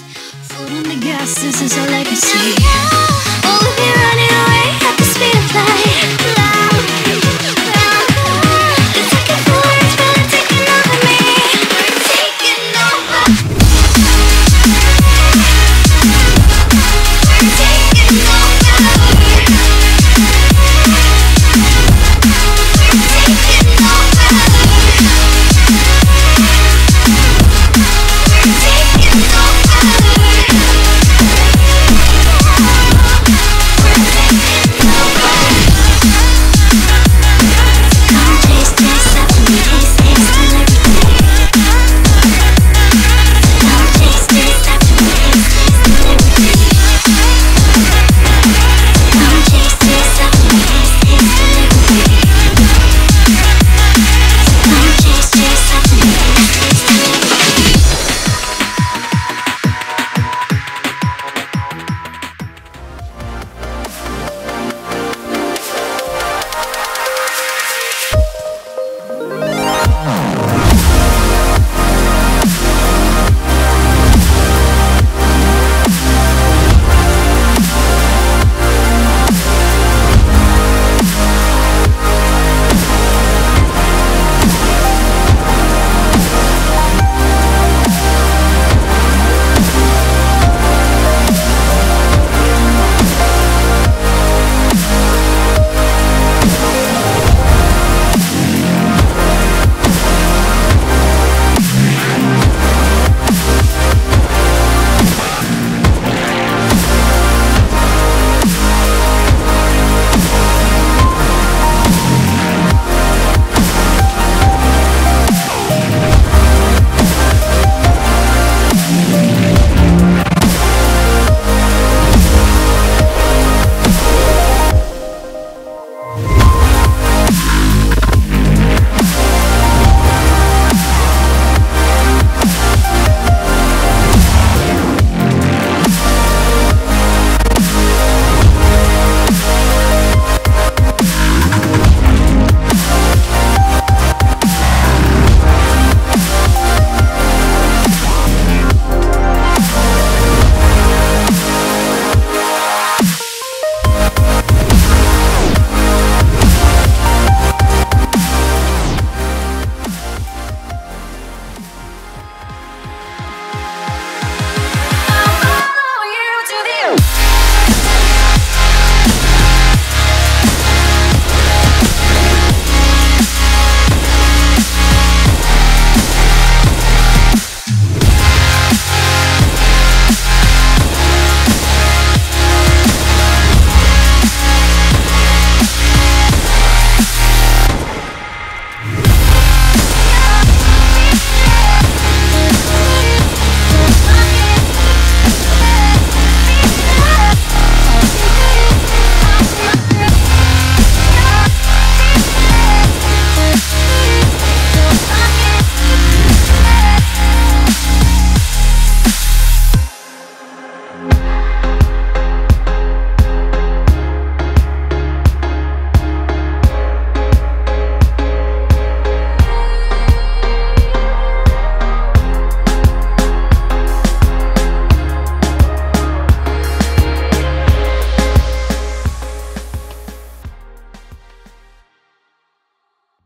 Foot on the gas, this is our legacy.